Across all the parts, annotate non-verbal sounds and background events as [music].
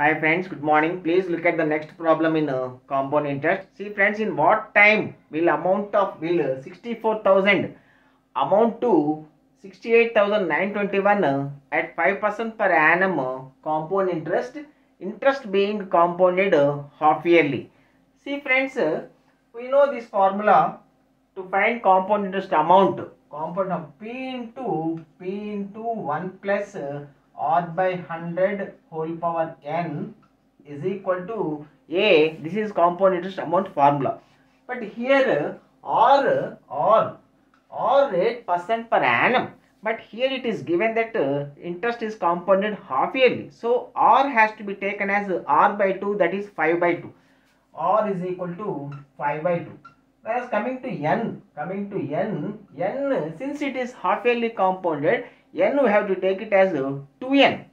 Hi friends, good morning. Please look at the next problem in uh, compound interest. See friends, in what time will amount of will uh, 64,000 amount to 68,921 uh, at 5% per annum uh, compound interest, interest being compounded uh, half yearly. See friends, uh, we know this formula to find compound interest amount. Compound of P into P into 1 plus uh, R by 100 whole power n is equal to A. This is compound interest amount formula. But here R, R, R rate percent per annum. But here it is given that uh, interest is compounded half yearly. So R has to be taken as R by 2 that is 5 by 2. R is equal to 5 by 2. Whereas coming to N, coming to N, N since it is half yearly compounded, N we have to take it as 2N.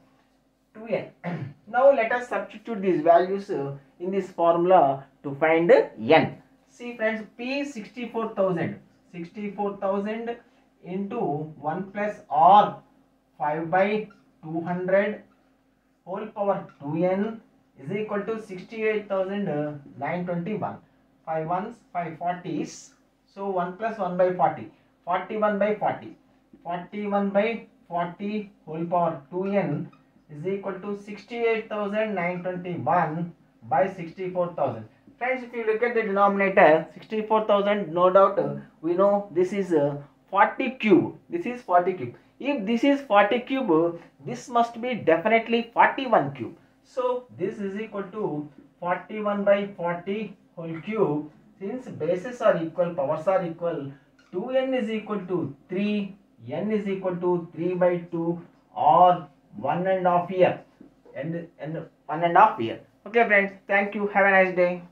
2N. [clears throat] now let us substitute these values uh, in this formula to find N. See friends, P 64,000. 64,000 into 1 plus R 5 by 200 whole power 2N is equal to 68,921. 5 ones, 5 40s. So 1 plus 1 by 40. 41 by 40. 41 by 40 whole power 2n is equal to 68,921 by 64,000. Friends, if you look at the denominator, 64,000, no doubt, uh, we know this is uh, 40 cube. This is 40 cube. If this is 40 cube, uh, this must be definitely 41 cube. So, this is equal to 41 by 40 whole cube. Since bases are equal, powers are equal, 2n is equal to 3, n is equal to 3 by 2 or 1 and half year. And, and 1 and half year. Okay friends, thank you. Have a nice day.